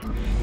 Thank you.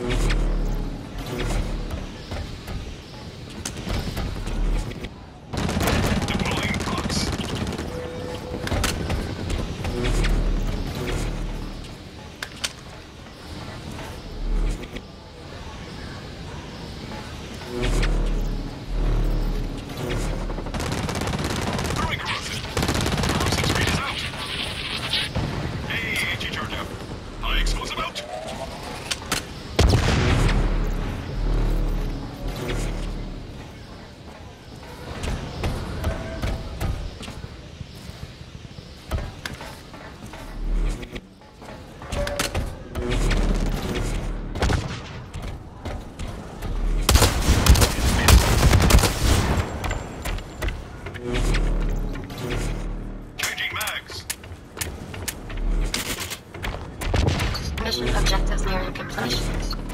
嗯 Mission objectives nearing completion.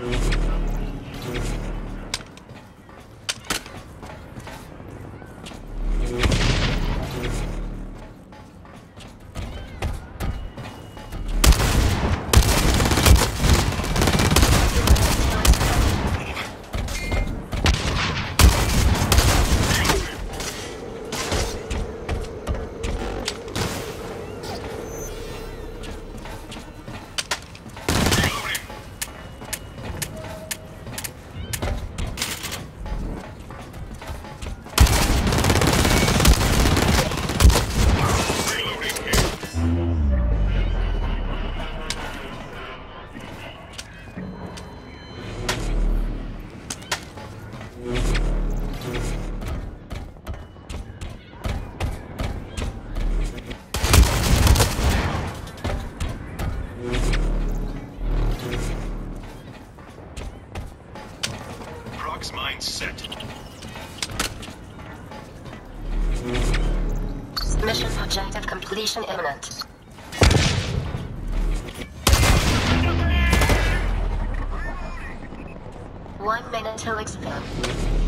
Reloading. One minute